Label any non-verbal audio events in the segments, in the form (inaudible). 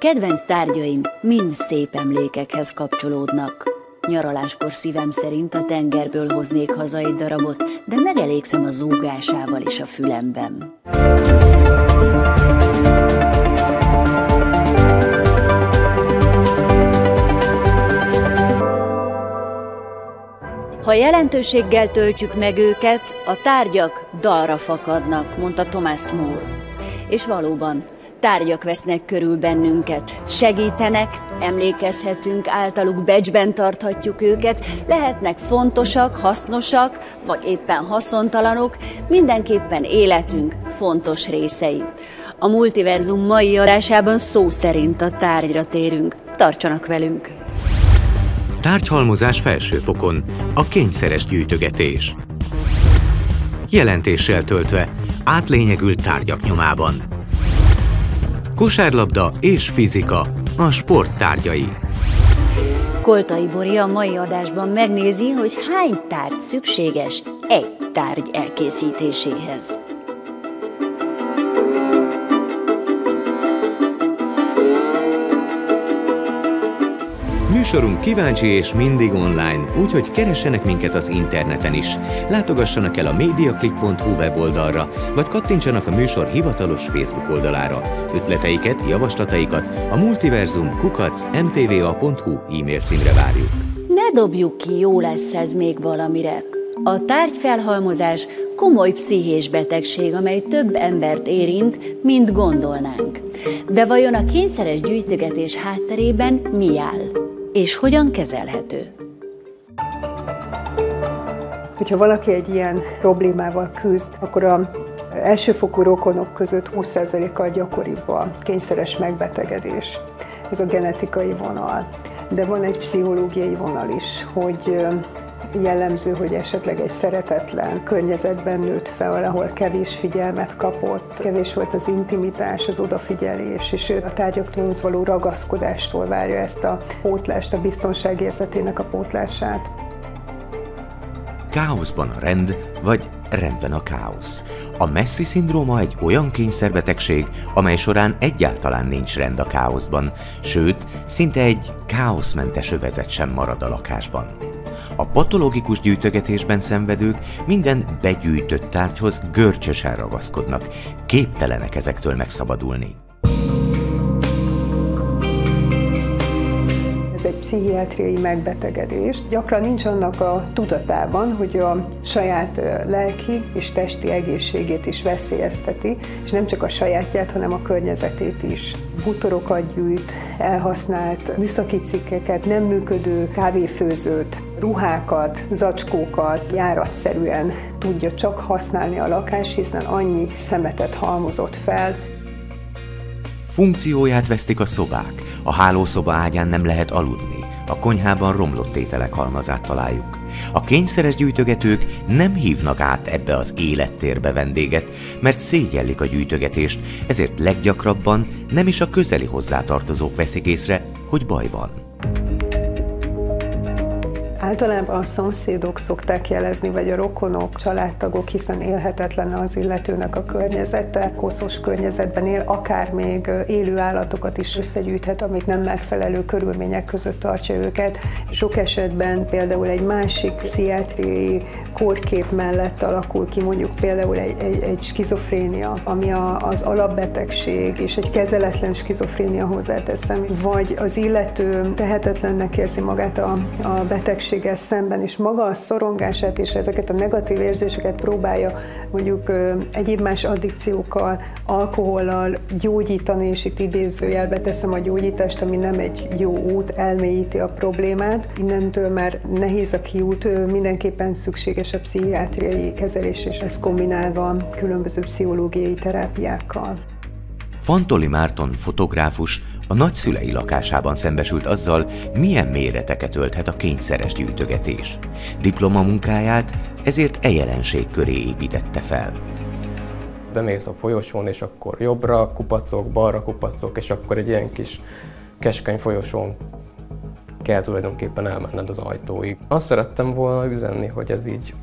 kedvenc tárgyaim mind szép emlékekhez kapcsolódnak. Nyaraláskor szívem szerint a tengerből hoznék haza egy darabot, de megelégszem a zúgásával is a fülemben. Ha jelentőséggel töltjük meg őket, a tárgyak dalra fakadnak, mondta Thomas More. És valóban, tárgyak vesznek körül bennünket, segítenek, emlékezhetünk, általuk becsben tarthatjuk őket, lehetnek fontosak, hasznosak, vagy éppen haszontalanok, mindenképpen életünk fontos részei. A multiverzum mai adásában szó szerint a tárgyra térünk. Tartsanak velünk! Tárgyhalmozás felsőfokon, a kényszeres gyűjtögetés. Jelentéssel töltve, átlényegült tárgyak nyomában. Kosárlabda és fizika, a sport tárgyai. Koltai Bori a mai adásban megnézi, hogy hány tárgy szükséges egy tárgy elkészítéséhez. Műsorunk kíváncsi és mindig online, úgyhogy keressenek minket az interneten is. Látogassanak el a mediaclick.hu weboldalra, vagy kattintsanak a műsor hivatalos Facebook oldalára. Ötleteiket, javaslataikat a multiverzum kukac mtva.hu e-mail címre várjuk. Ne dobjuk ki, jó lesz ez még valamire. A tárgyfelhalmozás komoly pszichés betegség, amely több embert érint, mint gondolnánk. De vajon a kényszeres gyűjtögetés hátterében mi áll? És hogyan kezelhető. Hogyha valaki egy ilyen problémával küzd, akkor a elsőfokú rokonok között 20%-kal gyakoribb a kényszeres megbetegedés. Ez a genetikai vonal. De van egy pszichológiai vonal is, hogy jellemző, hogy esetleg egy szeretetlen környezetben nőtt fel, ahol kevés figyelmet kapott, kevés volt az intimitás, az odafigyelés, és ő a tárgyakhoz való ragaszkodástól várja ezt a pótlást, a biztonságérzetének a pótlását. Káoszban a rend, vagy rendben a káosz. A Messi szindróma egy olyan kényszerbetegség, amely során egyáltalán nincs rend a káoszban, sőt, szinte egy káoszmentes övezet sem marad a lakásban. A patológikus gyűjtögetésben szenvedők minden begyűjtött tárgyhoz görcsösen ragaszkodnak, képtelenek ezektől megszabadulni. Ez egy pszichiátriai megbetegedés. Gyakran nincs annak a tudatában, hogy a saját lelki és testi egészségét is veszélyezteti, és nem csak a sajátját, hanem a környezetét is. Butorokat gyűjt, elhasznált műszaki cikkeket, nem működő kávéfőzőt, ruhákat, zacskókat járatszerűen tudja csak használni a lakás, hiszen annyi szemetet halmozott fel. Funkcióját vesztik a szobák, a hálószoba ágyán nem lehet aludni, a konyhában romlott ételek halmazát találjuk. A kényszeres gyűjtögetők nem hívnak át ebbe az élettérbe vendéget, mert szégyellik a gyűjtögetést, ezért leggyakrabban nem is a közeli hozzátartozók veszik észre, hogy baj van. Általában a szomszédok szokták jelezni, vagy a rokonok, családtagok, hiszen élhetetlen az illetőnek a környezete, koszos környezetben él, akár még élő állatokat is összegyűjthet, amit nem megfelelő körülmények között tartja őket. Sok esetben például egy másik pszichiátriai kórkép mellett alakul ki mondjuk például egy, egy, egy skizofrénia, ami a, az alapbetegség, és egy kezeletlen skizofrénia hozzáteszem, vagy az illető tehetetlennek érzi magát a, a betegség betegséggel szemben, és maga a szorongását és ezeket a negatív érzéseket próbálja mondjuk egyéb más addikciókkal, alkohollal gyógyítani, és itt idézőjelbe teszem a gyógyítást, ami nem egy jó út, elmélyíti a problémát. Innentől már nehéz a kiút, mindenképpen szükséges a pszichiátriai kezelés, és ez kombinálva különböző pszichológiai terápiákkal. Fantoli Márton fotográfus a nagyszülei lakásában szembesült azzal, milyen méreteket ölthet a kényszeres gyűjtögetés. Diplomamunkáját ezért e jelenség köré építette fel. Bemész a folyosón, és akkor jobbra kupacok, balra kupacok, és akkor egy ilyen kis keskeny folyosón kell tulajdonképpen elmenned az ajtóig. Azt szerettem volna üzenni, hogy ez így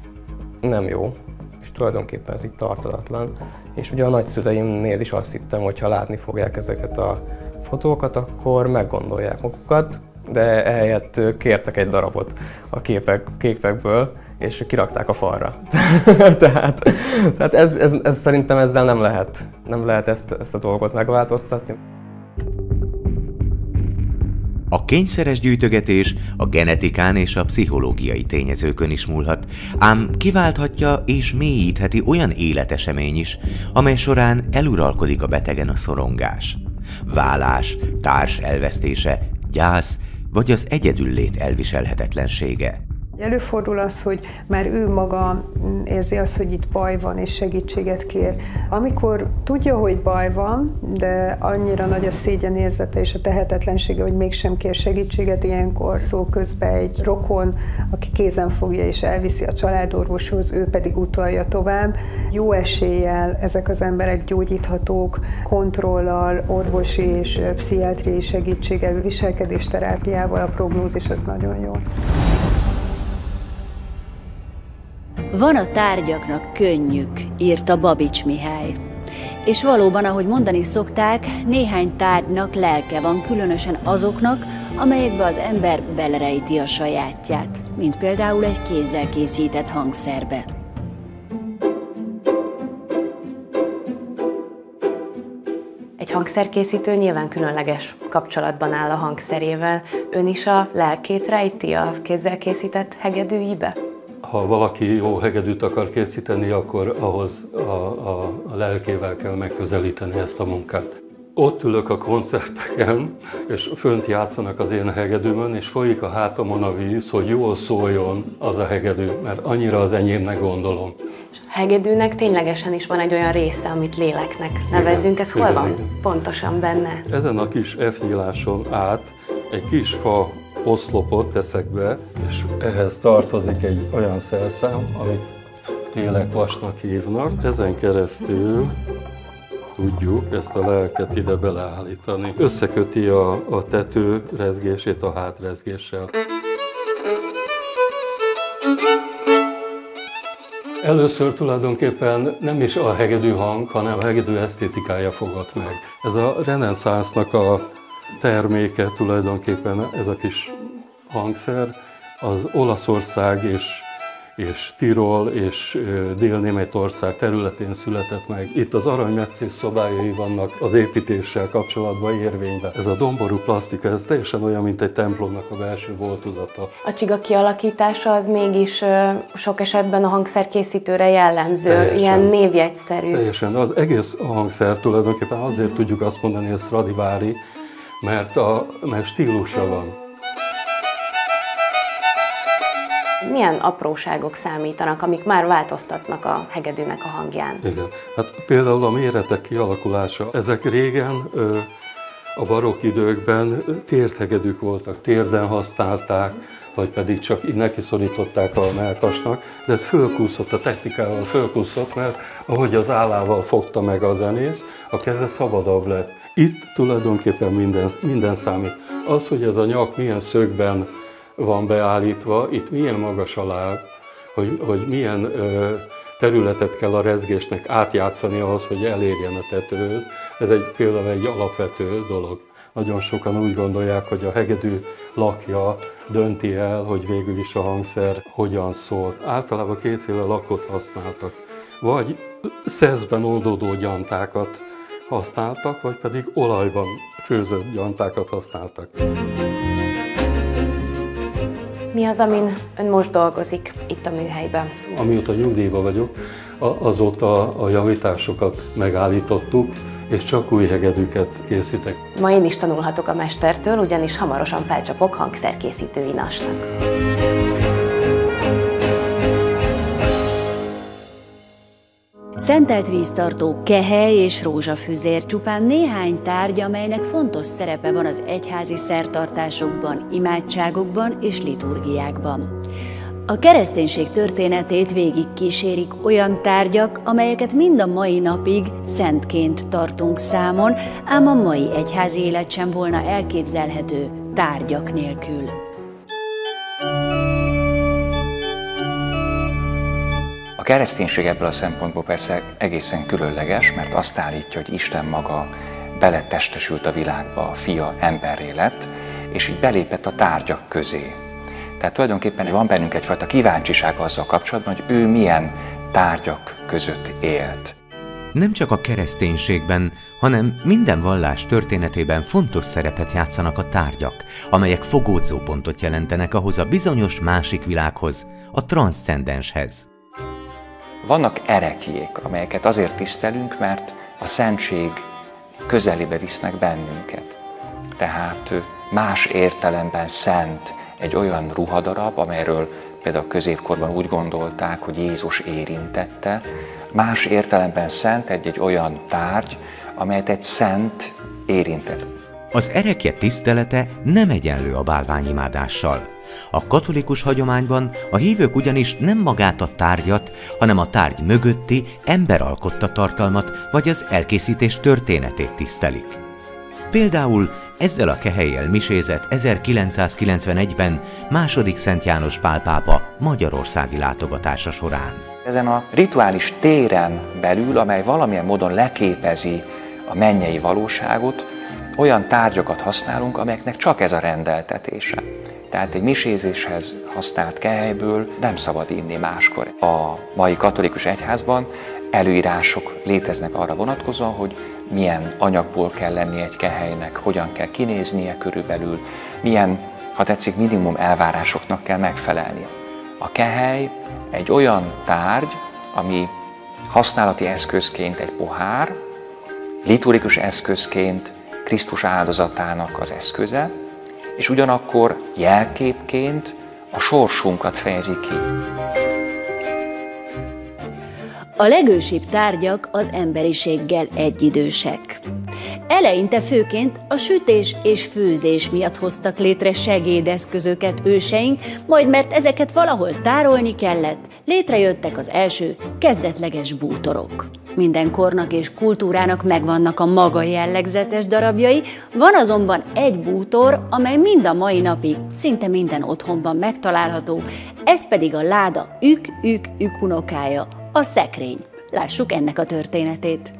nem jó, és tulajdonképpen ez így tartalatlan. És ugye a nagyszüleimnél is azt hittem, hogy ha látni fogják ezeket a fotókat, akkor meggondolják magukat, de ehelyett kértek egy darabot a képek, képekből, és kirakták a falra. (laughs) tehát tehát ez, ez, ez, szerintem ezzel nem lehet, nem lehet ezt, ezt a dolgot megváltoztatni. A kényszeres gyűjtögetés a genetikán és a pszichológiai tényezőkön is múlhat, ám kiválthatja és mélyítheti olyan életesemény is, amely során eluralkodik a betegen a szorongás. Válás, társ elvesztése, gyász vagy az egyedüllét elviselhetetlensége. Előfordul az, hogy már ő maga érzi azt, hogy itt baj van, és segítséget kér. Amikor tudja, hogy baj van, de annyira nagy a szégyenérzete és a tehetetlensége, hogy mégsem kér segítséget, ilyenkor szó közben egy rokon, aki kézen fogja és elviszi a családorvoshoz, ő pedig utalja tovább. Jó eséllyel ezek az emberek gyógyíthatók kontrollal, orvosi és pszichiátriai segítséggel, viselkedésterápiával, a prognózis az nagyon jó. Van a tárgyaknak könnyük, írta Babics Mihály. És valóban, ahogy mondani szokták, néhány tárgynak lelke van, különösen azoknak, amelyekbe az ember belerejti a sajátját, mint például egy kézzel készített hangszerbe. Egy hangszerkészítő nyilván különleges kapcsolatban áll a hangszerével. Ön is a lelkét rejti a kézzel készített hegedűibe? Ha valaki jó hegedűt akar készíteni, akkor ahhoz a, a, a lelkével kell megközelíteni ezt a munkát. Ott ülök a koncerteken, és fönt játszanak az én hegedűmön, és folyik a hátamon a víz, hogy jól szóljon az a hegedű, mert annyira az enyémnek gondolom. És a hegedűnek ténylegesen is van egy olyan része, amit léleknek nevezünk. Ez hol igen, van igen. pontosan benne? Ezen a kis F nyíláson át egy kis fa oszlopot teszek be, és ehhez tartozik egy olyan szerszám, amit lélekvasnak hívnak. Ezen keresztül tudjuk ezt a lelket ide beleállítani. Összeköti a, a tető rezgését a hátrezgéssel. Először tulajdonképpen nem is a hegedű hang, hanem a hegedű esztétikája fogott meg. Ez a reneszánsznak a terméke tulajdonképpen ez a kis hangszer, az Olaszország és, és Tirol és Dél-Németország területén született meg. Itt az aranymetszés szobájai vannak az építéssel kapcsolatban érvényben. Ez a domború plastika, ez teljesen olyan, mint egy templomnak a belső voltozata. A csiga kialakítása az mégis sok esetben a hangszerkészítőre jellemző, teljesen, ilyen névjegyszerű. Teljesen. Az egész hangszer tulajdonképpen azért tudjuk azt mondani, hogy Stradivari, mert, a, mert stílusa van. Milyen apróságok számítanak, amik már változtatnak a hegedűnek a hangján? Igen, hát például a méretek kialakulása. Ezek régen a barokk időkben tért hegedűk voltak, térden használták, vagy pedig csak neki szorították a melkasnak, de ez fölkúszott, a technikával fölkúszott, mert ahogy az állával fogta meg a zenész, a keze szabadabb lett. Itt tulajdonképpen minden, minden számít. Az, hogy ez a nyak milyen szögben van beállítva, itt milyen magas a láb, hogy, hogy milyen ö, területet kell a rezgésnek átjátszani ahhoz, hogy elérjen a tetőhöz. Ez egy, például egy alapvető dolog. Nagyon sokan úgy gondolják, hogy a hegedű lakja dönti el, hogy végül is a hangszer hogyan szólt. Általában kétféle lakot használtak. Vagy szeszben oldódó gyantákat használtak, vagy pedig olajban főzött gyantákat használtak. Mi az, amin ön most dolgozik itt a műhelyben? Amióta nyugdíjban vagyok, azóta a javításokat megállítottuk, és csak új hegedűket készítek. Ma én is tanulhatok a mestertől, ugyanis hamarosan felcsapok hangszerkészítő inasnak. Szentelt víztartó, kehely és rózsafüzér csupán néhány tárgy, amelynek fontos szerepe van az egyházi szertartásokban, imádságokban és liturgiákban. A kereszténység történetét végig kísérik olyan tárgyak, amelyeket mind a mai napig szentként tartunk számon, ám a mai egyházi élet sem volna elképzelhető tárgyak nélkül. Kereszténység ebből a szempontból persze egészen különleges, mert azt állítja, hogy Isten maga beletestesült a világba, a fia emberré lett, és így belépett a tárgyak közé. Tehát tulajdonképpen van bennünk egyfajta kíváncsiság azzal kapcsolatban, hogy ő milyen tárgyak között élt. Nem csak a kereszténységben, hanem minden vallás történetében fontos szerepet játszanak a tárgyak, amelyek fogódzópontot jelentenek ahhoz a bizonyos másik világhoz, a transzcendenshez. Vannak erekjék, amelyeket azért tisztelünk, mert a szentség közelébe visznek bennünket. Tehát más értelemben szent egy olyan ruhadarab, amelyről például a középkorban úgy gondolták, hogy Jézus érintette, más értelemben szent egy-egy olyan tárgy, amelyet egy szent érintett. Az erekje tisztelete nem egyenlő a bálványimádással. A katolikus hagyományban a hívők ugyanis nem magát a tárgyat, hanem a tárgy mögötti emberalkotta tartalmat vagy az elkészítés történetét tisztelik. Például ezzel a kehelyjel misézett 1991-ben második Szent János Pál pápa magyarországi látogatása során. Ezen a rituális téren belül, amely valamilyen módon leképezi a mennyei valóságot, olyan tárgyakat használunk, amelyeknek csak ez a rendeltetése. Tehát egy misézéshez használt kehelyből nem szabad inni máskor. A mai katolikus egyházban előírások léteznek arra vonatkozóan, hogy milyen anyagból kell lenni egy kehelynek, hogyan kell kinéznie körülbelül, milyen, ha tetszik, minimum elvárásoknak kell megfelelnie. A kehely egy olyan tárgy, ami használati eszközként egy pohár, liturgikus eszközként Krisztus áldozatának az eszköze, és ugyanakkor jelképként a sorsunkat fejezi ki. A legősibb tárgyak az emberiséggel egyidősek. Eleinte főként a sütés és főzés miatt hoztak létre segédeszközöket őseink, majd mert ezeket valahol tárolni kellett, létrejöttek az első kezdetleges bútorok. Minden kornak és kultúrának megvannak a maga jellegzetes darabjai, van azonban egy bútor, amely mind a mai napig szinte minden otthonban megtalálható, ez pedig a láda ük-ük-ük unokája, a szekrény. Lássuk ennek a történetét.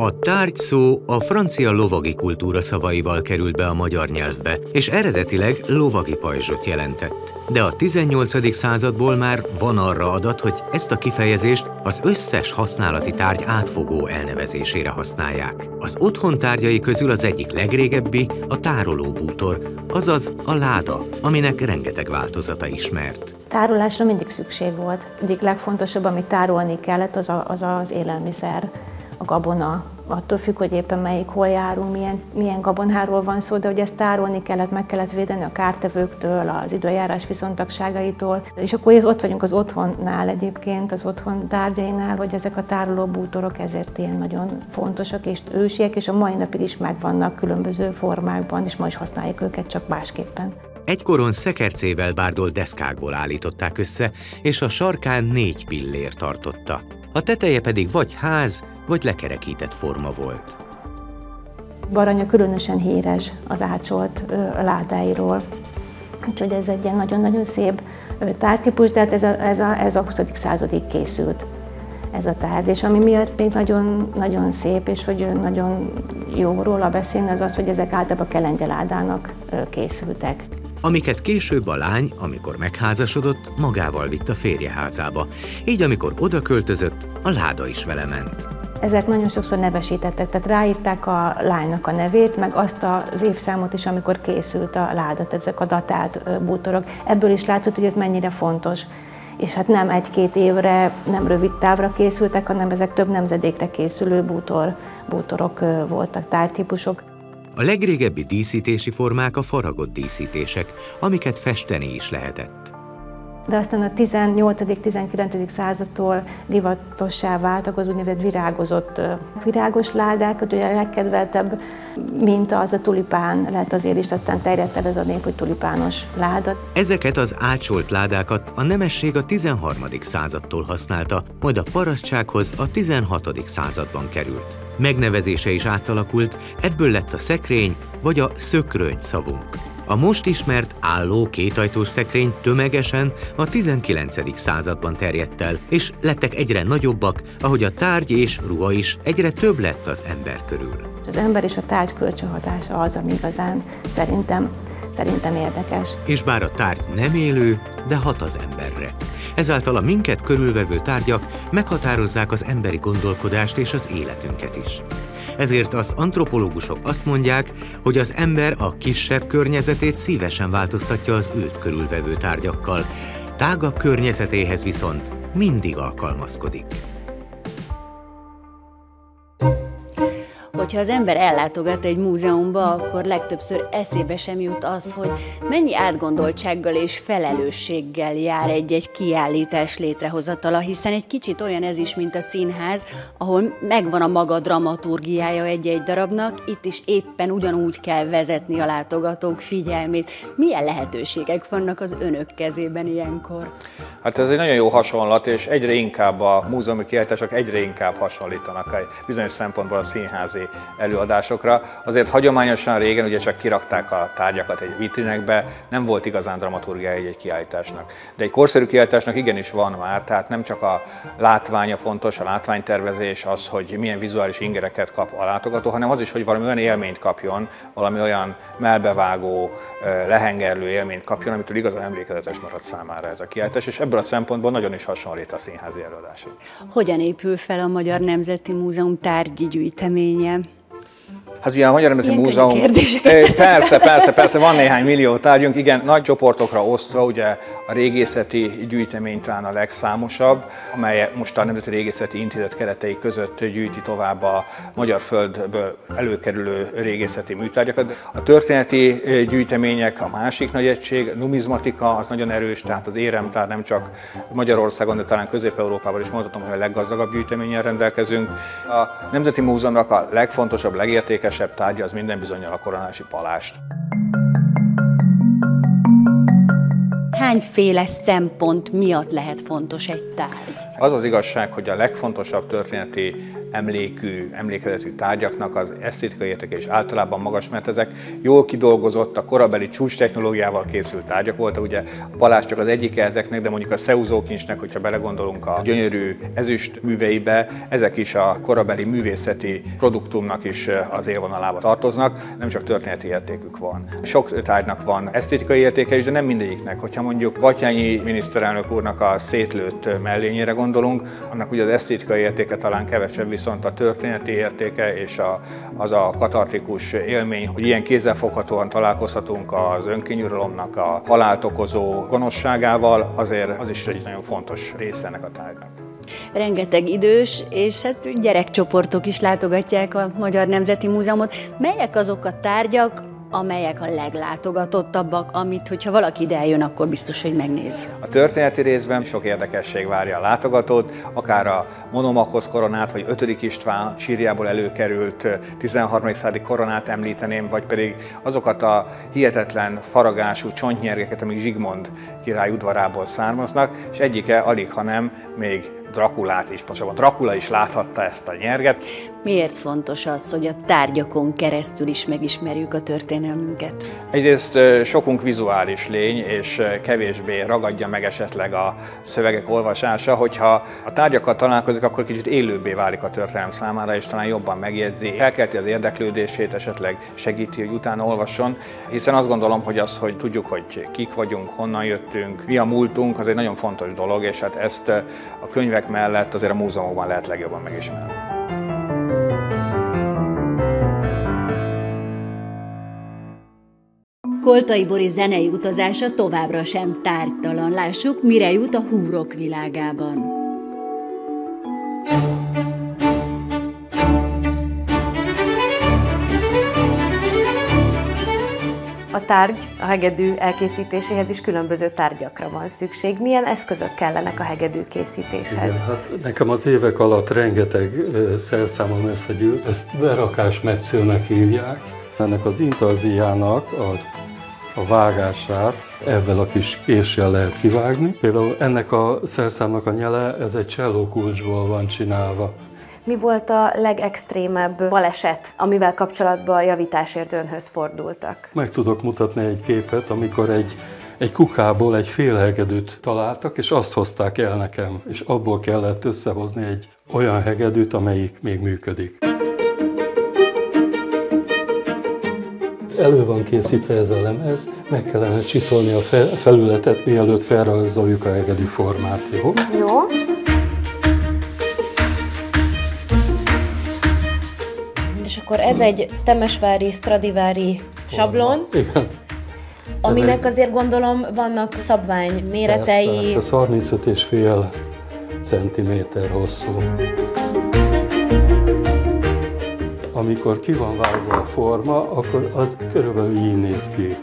A tárgy szó a francia lovagi kultúra szavaival került be a magyar nyelvbe, és eredetileg lovagi pajzsot jelentett. De a 18. századból már van arra adat, hogy ezt a kifejezést az összes használati tárgy átfogó elnevezésére használják. Az otthon tárgyai közül az egyik legrégebbi a tárolóbútor, azaz a láda, aminek rengeteg változata ismert. Tárolásra mindig szükség volt. Egyik legfontosabb, amit tárolni kellett, az a, az, az élelmiszer a gabona, attól függ, hogy éppen melyik, hol járunk, milyen, milyen gabonáról van szó, de hogy ezt tárolni kellett, meg kellett védeni a kártevőktől, az időjárás viszontagságaitól. És akkor ott vagyunk az otthonnál egyébként, az otthon tárgyainál, hogy ezek a tároló bútorok ezért ilyen nagyon fontosak és ősiek, és a mai napig is megvannak különböző formákban, és ma is használjuk őket, csak másképpen. Egykoron szekercével bárdolt deszkákból állították össze, és a sarkán négy pillér tartotta. A teteje pedig vagy ház, vagy lekerekített forma volt. Baranya különösen híres az ácsolt ládáiról, úgyhogy ez egy ilyen nagyon-nagyon szép tártípus, de hát ez a, ez a, ez a 20. századig készült ez a tárgy, és ami miatt még nagyon, nagyon szép, és hogy nagyon jó róla beszélni, az az, hogy ezek általában kelengyeládának készültek amiket később a lány, amikor megházasodott, magával vitt a férjeházába. Így amikor oda költözött, a láda is vele ment. Ezek nagyon sokszor nevesítettek, tehát ráírták a lánynak a nevét, meg azt az évszámot is, amikor készült a láda, ezek a datált bútorok. Ebből is látszott, hogy ez mennyire fontos. És hát nem egy-két évre, nem rövid távra készültek, hanem ezek több nemzedékre készülő bútor, bútorok voltak, tártípusok. A legrégebbi díszítési formák a faragott díszítések, amiket festeni is lehetett. De aztán a 18.-19. századtól divatossá váltak az úgynevezett virágozott virágos ládák, hogy a legkedveltebb minta az a tulipán lett azért is, aztán terjedt el ez a név, hogy tulipános láda. Ezeket az ácsolt ládákat a nemesség a 13. századtól használta, majd a parasztsághoz a 16. században került. Megnevezése is átalakult, ebből lett a szekrény vagy a szökröny szavunk. A most ismert álló kétajtós szekrény tömegesen a 19. században terjedt el, és lettek egyre nagyobbak, ahogy a tárgy és ruha is egyre több lett az ember körül. Az ember és a tárgy kölcsönhatása az, ami igazán szerintem szerintem érdekes. És bár a tárgy nem élő, de hat az emberre. Ezáltal a minket körülvevő tárgyak meghatározzák az emberi gondolkodást és az életünket is. Ezért az antropológusok azt mondják, hogy az ember a kisebb környezetét szívesen változtatja az őt körülvevő tárgyakkal, tágabb környezetéhez viszont mindig alkalmazkodik. Hogyha az ember ellátogat egy múzeumba, akkor legtöbbször eszébe sem jut az, hogy mennyi átgondoltsággal és felelősséggel jár egy-egy kiállítás létrehozatala, hiszen egy kicsit olyan ez is, mint a színház, ahol megvan a maga dramaturgiája egy-egy darabnak, itt is éppen ugyanúgy kell vezetni a látogatók figyelmét. Milyen lehetőségek vannak az önök kezében ilyenkor? Hát ez egy nagyon jó hasonlat, és egyre inkább a múzeumi kiállítások egyre inkább hasonlítanak bizonyos szempontból a színházi előadásokra. Azért hagyományosan régen ugye csak kirakták a tárgyakat egy vitrinekbe, nem volt igazán dramaturgia egy, egy kiállításnak. De egy korszerű kiállításnak igenis van már, tehát nem csak a látványa fontos, a látványtervezés, az, hogy milyen vizuális ingereket kap a látogató, hanem az is, hogy valami olyan élményt kapjon, valami olyan melbevágó, lehengerlő élményt kapjon, amitől igazán emlékezetes marad számára ez a kiállítás, és ebből a szempontból nagyon is hasonlít a színházi előadásig. Hogyan épül fel a Magyar Nemzeti Múzeum tárgyi gyűjteménye? Hát ugye a Magyar Nemzeti Múzeum... Persze, persze, persze, van néhány millió tárgyunk, igen, nagy csoportokra osztva, ugye a régészeti gyűjtemény talán a legszámosabb, amely most a Nemzeti Régészeti Intézet keretei között gyűjti tovább a magyar földből előkerülő régészeti műtárgyakat. A történeti gyűjtemények a másik nagy egység, numizmatika az nagyon erős, tehát az éremtár nem csak Magyarországon, de talán Közép-Európában is mondhatom, hogy a leggazdagabb gyűjteménnyel rendelkezünk. A Nemzeti Múzeumnak a legfontosabb, legértékesebb tárgya az minden bizonyal a koronási palást. Hányféle szempont miatt lehet fontos egy tárgy? Az az igazság, hogy a legfontosabb történeti emlékű, emlékezetű tárgyaknak az esztétikai értéke és általában magas, mert ezek jól kidolgozott, a korabeli csúcs technológiával készült tárgyak voltak. Ugye a Balázs csak az egyike ezeknek, de mondjuk a Szeuzókincsnek, hogyha belegondolunk a gyönyörű ezüst műveibe, ezek is a korabeli művészeti produktumnak is az élvonalába tartoznak, nem csak történeti értékük van. Sok tárgynak van esztétikai értéke is, de nem mindegyiknek. Hogyha mondjuk Batyányi miniszterelnök úrnak a szétlőtt mellényére gondolunk, annak ugye az esztétikai értéke talán kevesebb, viszont a történeti értéke és a, az a katartikus élmény, hogy ilyen kézzelfoghatóan találkozhatunk az önkényuralomnak a halált okozó gonoszságával, azért az is egy nagyon fontos része ennek a tárgynak. Rengeteg idős és hát gyerekcsoportok is látogatják a Magyar Nemzeti Múzeumot. Melyek azok a tárgyak, amelyek a leglátogatottabbak, amit, hogyha valaki ide eljön, akkor biztos, hogy megnéz. A történeti részben sok érdekesség várja a látogatót, akár a Monomakos koronát, vagy 5. István sírjából előkerült 13. századi koronát említeném, vagy pedig azokat a hihetetlen faragású csontnyergeket, amik Zsigmond király udvarából származnak, és egyike alig, hanem még Drakulát is, pontosabban Drakula is láthatta ezt a nyerget. Miért fontos az, hogy a tárgyakon keresztül is megismerjük a történelmünket? Egyrészt sokunk vizuális lény, és kevésbé ragadja meg esetleg a szövegek olvasása, hogyha a tárgyakkal találkozik, akkor kicsit élőbbé válik a történelem számára, és talán jobban megjegyzi, felkelti az érdeklődését, esetleg segíti, hogy utána olvasson, hiszen azt gondolom, hogy az, hogy tudjuk, hogy kik vagyunk, honnan jöttünk, mi a múltunk, az egy nagyon fontos dolog, és hát ezt a könyvek mellett azért a múzeumokban lehet legjobban megismerni. Koltai Boris zenei utazása továbbra sem tárgytalan. Lássuk, mire jut a húrok világában. Tárgy, a hegedű elkészítéséhez is különböző tárgyakra van szükség. Milyen eszközök kellenek a hegedű készítéshez? Igen, hát nekem az évek alatt rengeteg szerszámom összegyűlt, ezt berakás metszőnek hívják. Ennek az intarziának a a vágását ezzel a kis késsel lehet kivágni. Például ennek a szerszámnak a nyele, ez egy csellókulcsból van csinálva. Mi volt a legextrémebb baleset, amivel kapcsolatban javításért önhöz fordultak? Meg tudok mutatni egy képet, amikor egy, egy kukából egy félhegedűt találtak, és azt hozták el nekem, és abból kellett összehozni egy olyan hegedűt, amelyik még működik. Elő van készítve ez a lemez, meg kellene csiszolni a felületet, mielőtt felrajzoljuk a hegedű formát, jó? Jó. Akkor ez egy Temesvári Stradivári sablon. Igen. Aminek azért gondolom vannak szabvány méretei. Persze, ez 35 és fél centiméter hosszú. Amikor ki van vágva a forma, akkor az körülbelül így néz ki.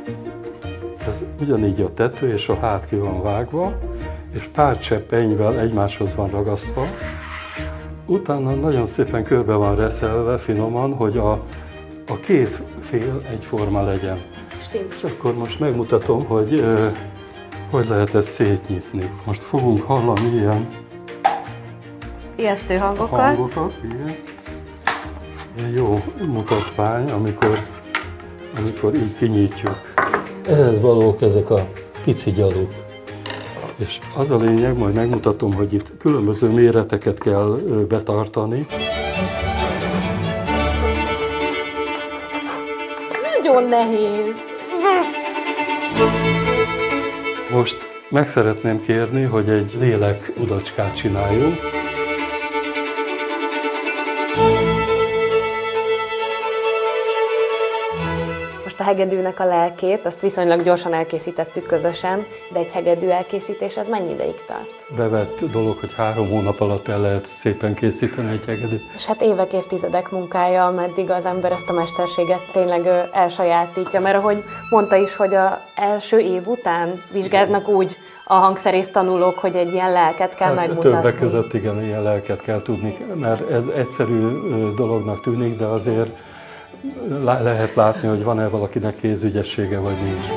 Ez ugyanígy a tető és a hát ki van vágva, és pár cseppenyvel egymáshoz van ragasztva. Utána nagyon szépen körbe van reszelve finoman, hogy a, a két fél egyforma legyen. Stimmt. És akkor most megmutatom, hogy hogy lehet ezt szétnyitni. Most fogunk hallani ilyen Ijesztő hangokat. hangokat, igen. Ilyen jó mutatvány, amikor, amikor így kinyitjuk. Ehhez valók ezek a pici gyaluk. És az a lényeg, majd megmutatom, hogy itt különböző méreteket kell betartani. Nagyon nehéz. Most meg szeretném kérni, hogy egy lélek udacskát csináljunk. Hegedűnek a lelkét, azt viszonylag gyorsan elkészítettük közösen, de egy hegedű elkészítés az mennyi ideig tart? Bevett dolog, hogy három hónap alatt el lehet szépen készíteni egy hegedűt. És hát évek, évtizedek munkája, meddig az ember ezt a mesterséget tényleg elsajátítja, mert ahogy mondta is, hogy a első év után vizsgáznak úgy a hangszerész tanulók, hogy egy ilyen lelket kell megmutatni. Hát Többek között igen, ilyen lelket kell tudni, mert ez egyszerű dolognak tűnik, de azért lehet látni, hogy van-e valakinek kézügyessége, vagy nincs.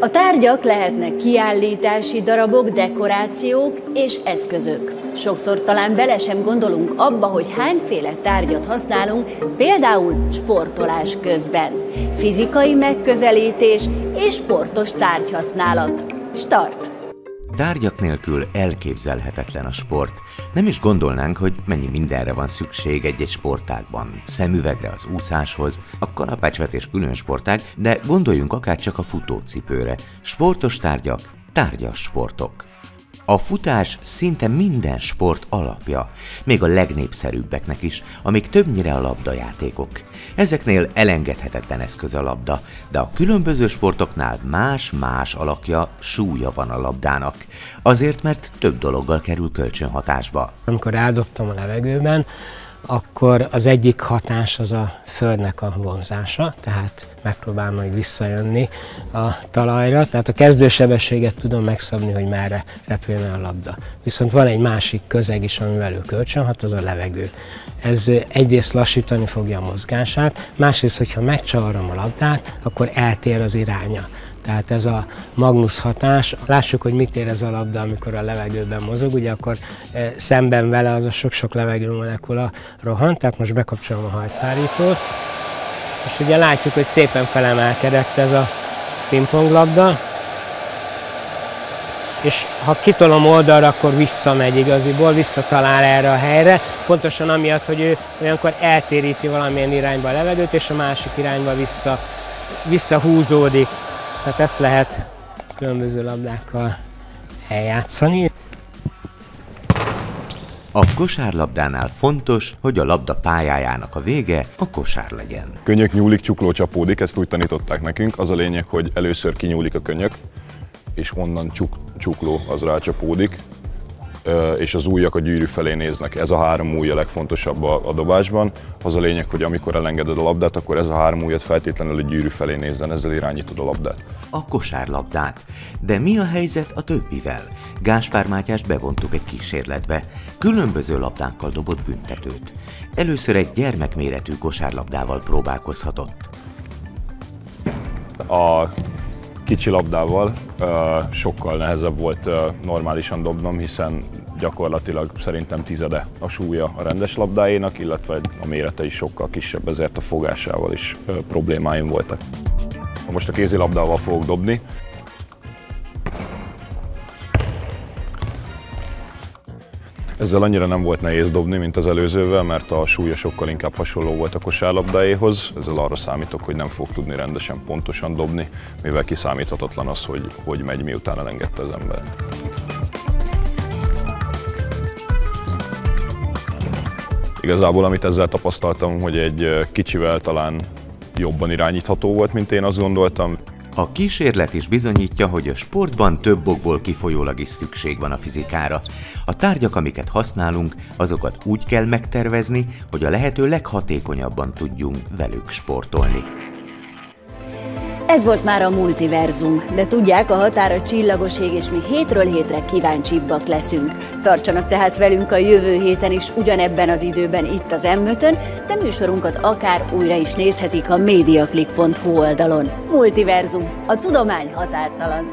A tárgyak lehetnek kiállítási darabok, dekorációk és eszközök. Sokszor talán bele sem gondolunk abba, hogy hányféle tárgyat használunk, például sportolás közben. Fizikai megközelítés és sportos tárgyhasználat. Start! Tárgyak nélkül elképzelhetetlen a sport. Nem is gondolnánk, hogy mennyi mindenre van szükség egy-egy sportágban. Szemüvegre az úszáshoz, a kalapácsvetés külön sportág, de gondoljunk akár csak a futócipőre. Sportos tárgyak, tárgyas sportok. A futás szinte minden sport alapja, még a legnépszerűbbeknek is, amik többnyire a labdajátékok. Ezeknél elengedhetetlen eszköz a labda, de a különböző sportoknál más-más alakja, súlya van a labdának. Azért, mert több dologgal kerül kölcsönhatásba. Amikor eldobtam a levegőben, akkor az egyik hatás az a földnek a vonzása, tehát megpróbál majd visszajönni a talajra, tehát a kezdősebességet tudom megszabni, hogy merre repülne a labda. Viszont van egy másik közeg is, amivel ő kölcsönhat, az a levegő. Ez egyrészt lassítani fogja a mozgását, másrészt, hogyha megcsavarom a labdát, akkor eltér az iránya. Tehát ez a Magnus hatás, lássuk, hogy mit ér ez a labda, amikor a levegőben mozog, ugye akkor e, szemben vele az a sok-sok levegő molekula rohan, tehát most bekapcsolom a hajszárítót, és ugye látjuk, hogy szépen felemelkedett ez a pingponglabda, és ha kitolom oldalra, akkor visszamegy igaziból, visszatalál erre a helyre, pontosan amiatt, hogy ő olyankor eltéríti valamilyen irányba a levegőt, és a másik irányba vissza, visszahúzódik. Tehát ezt lehet különböző labdákkal eljátszani. A kosárlabdánál fontos, hogy a labda pályájának a vége a kosár legyen. Könyök nyúlik, csukló csapódik, ezt úgy tanították nekünk. Az a lényeg, hogy először kinyúlik a könyök, és onnan csuk, csukló az rácsapódik, és az ujjak a gyűrű felé néznek. Ez a három ujj a legfontosabb a, a dobásban. Az a lényeg, hogy amikor elengeded a labdát, akkor ez a három ujjat feltétlenül a gyűrű felé nézzen, ezzel irányítod a labdát. a kosárlabdát. De mi a helyzet a többivel? Gáspár Mátyást bevontuk egy kísérletbe. Különböző labdákkal dobott büntetőt. Először egy gyermekméretű kosárlabdával próbálkozhatott. A kicsi labdával sokkal nehezebb volt normálisan dobnom, hiszen gyakorlatilag szerintem tizede a súlya a rendes labdáénak, illetve a mérete is sokkal kisebb, ezért a fogásával is problémáim voltak. Most a kézilabdával fogok dobni, Ezzel annyira nem volt nehéz dobni, mint az előzővel, mert a súlya sokkal inkább hasonló volt a kosárlabdáéhoz. Ezzel arra számítok, hogy nem fog tudni rendesen pontosan dobni, mivel kiszámíthatatlan az, hogy hogy megy, miután elengedte az ember. Igazából amit ezzel tapasztaltam, hogy egy kicsivel talán jobban irányítható volt, mint én azt gondoltam. A kísérlet is bizonyítja, hogy a sportban több okból kifolyólag is szükség van a fizikára. A tárgyak, amiket használunk, azokat úgy kell megtervezni, hogy a lehető leghatékonyabban tudjunk velük sportolni. Ez volt már a multiverzum, de tudják, a határa csillagoség, és mi hétről hétre kíváncsibbak leszünk. Tartsanak tehát velünk a jövő héten is ugyanebben az időben itt az m de műsorunkat akár újra is nézhetik a mediaclick.hu oldalon. Multiverzum, a tudomány határtalan.